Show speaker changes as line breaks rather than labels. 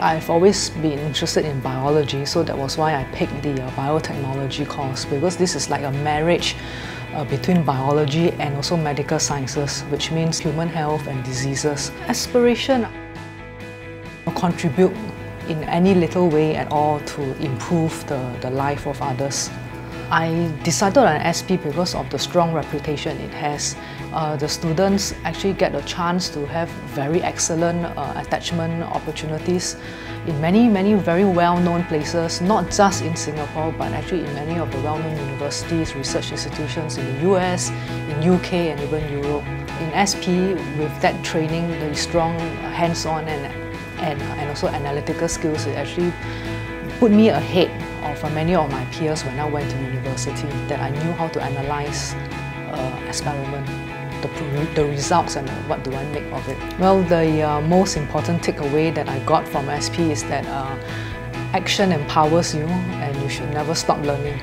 I've always been interested in biology, so that was why I picked the uh, biotechnology course because this is like a marriage uh, between biology and also medical sciences, which means human health and diseases. Aspiration contribute in any little way at all to improve the, the life of others. I decided on SP because of the strong reputation it has. Uh, the students actually get a chance to have very excellent uh, attachment opportunities in many, many very well-known places, not just in Singapore, but actually in many of the well-known universities, research institutions in the US, in UK and even Europe. In SP, with that training, the strong hands-on and, and, and also analytical skills, it actually put me ahead of many of my peers when I went to university, that I knew how to analyze uh, experiment, the, the results and what do I make of it. Well, the uh, most important takeaway that I got from SP is that uh, action empowers you and you should never stop learning.